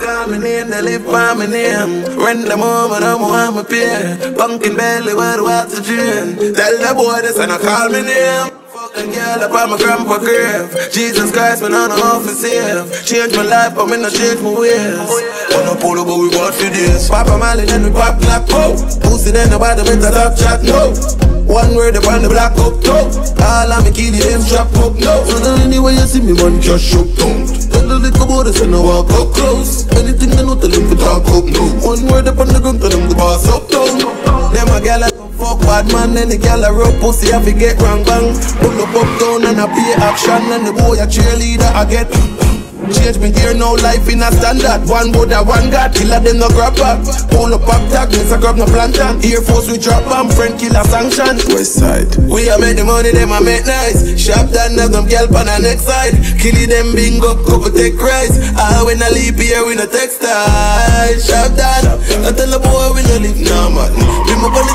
Call me name, they live by my name. Run the moment, I'm on my pay. Bunking belly, I have to drain? Tell the boy this and I call me name. Fucking girl up on my grandpa grave. Jesus Christ, man, I don't know it's safe. Change my life, me not change my ways. On a polo, but we want for this. Papa Molly, then we pop black oh. Pussy, then nobody with the top chat, no. One word upon the black oh, up top. All of me kill them strap up, no. So anyway you see me, man, just shook down. Tell the walk up close. Anything they know, tell them to talk up, no. One word upon the gun, tell them to boss up down. Them a gal a fuck bad man, and any gal a rope pussy, I forget wrong bang. Pull up up down and I pay action, and the boy a cheerleader, I get. Change me gear, no life in a standard. One Buddha, one God, killer them no grab back. Pull up up tag, miss a grab no plantain. Air Force we drop bomb, friend killer sanction. West side. We a make the money, them a make nice. Shop down, have them girl on the next side. Killing them bingo, couple take rise. Ah, when I leave here, we no textile. Shop down, I tell the boy we no live normal. We move on